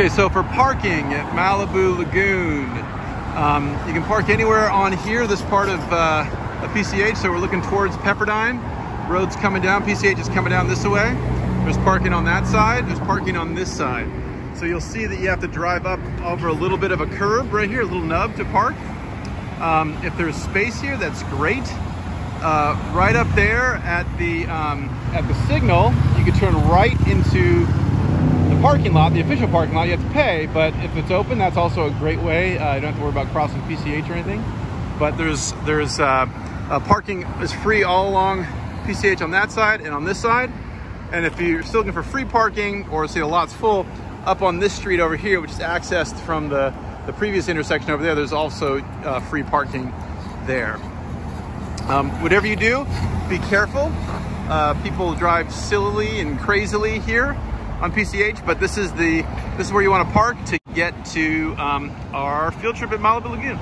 Okay, so for parking at Malibu Lagoon, um, you can park anywhere on here, this part of, uh, of PCH. So we're looking towards Pepperdine. Road's coming down, PCH is coming down this way. There's parking on that side, there's parking on this side. So you'll see that you have to drive up over a little bit of a curb right here, a little nub to park. Um, if there's space here, that's great. Uh, right up there at the um, at the signal, you can turn right into parking lot, the official parking lot. You have to pay, but if it's open, that's also a great way. Uh, you don't have to worry about crossing PCH or anything. But there's there's uh, parking is free all along PCH on that side and on this side. And if you're still looking for free parking or see a lot's full, up on this street over here, which is accessed from the, the previous intersection over there, there's also uh, free parking there. Um, whatever you do, be careful. Uh, people drive sillily and crazily here on PCH, but this is the this is where you want to park to get to um, our field trip at Malibu Lagoon.